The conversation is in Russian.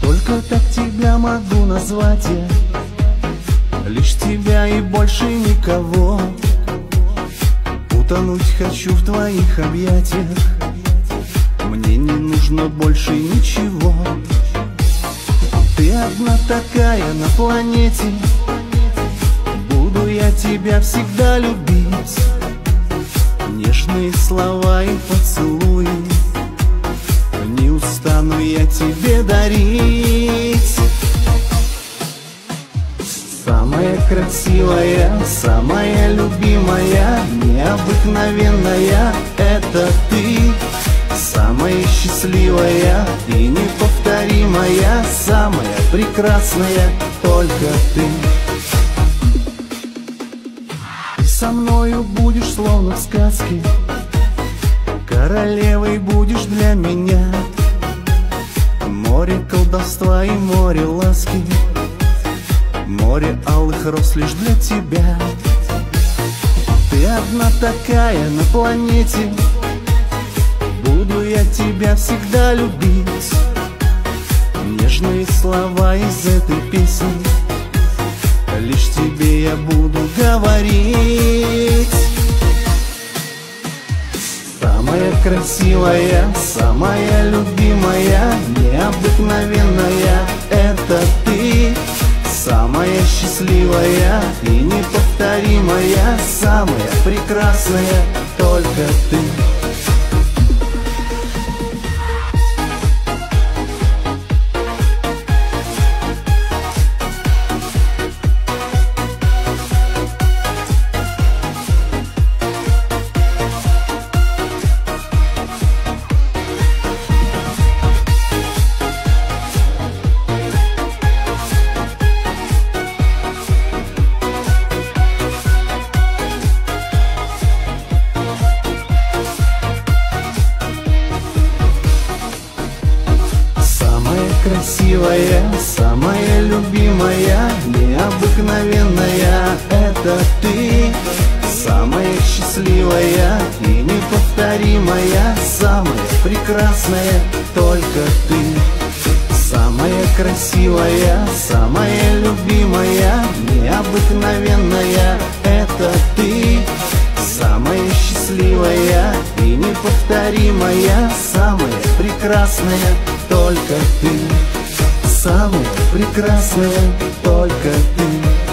Только так тебя могу назвать я. Лишь тебя и больше никого. Утонуть хочу в твоих объятиях. Мне не нужно больше ничего. Ты одна такая на планете. Буду я тебя всегда любить. Нежные слова и поцелуи тебе дарить. Самая красивая, самая любимая, необыкновенная Это ты, самая счастливая и неповторимая Самая прекрасная, только ты. Со мною будешь словно в сказке. Королевой будешь для меня Море колдовства и море ласки. Море алых роз лишь для тебя. Ты одна такая на планете. Буду я тебя всегда любить. Нежные слова из этой песни Лишь тебе я буду говорить. Самая красивая, самая любимая, необыкновенная. Это ты, самая счастливая и неповторимая Самая прекрасная, только ты красивая, самая любимая, необыкновенная. Это ты, самая счастливая и неповторимая Самая прекрасная, только ты. Самая красивая, самая любимая, необыкновенная. Это ты, самая счастливая и неповторимая Самая прекрасная, только ты. Самая прекрасная, только ты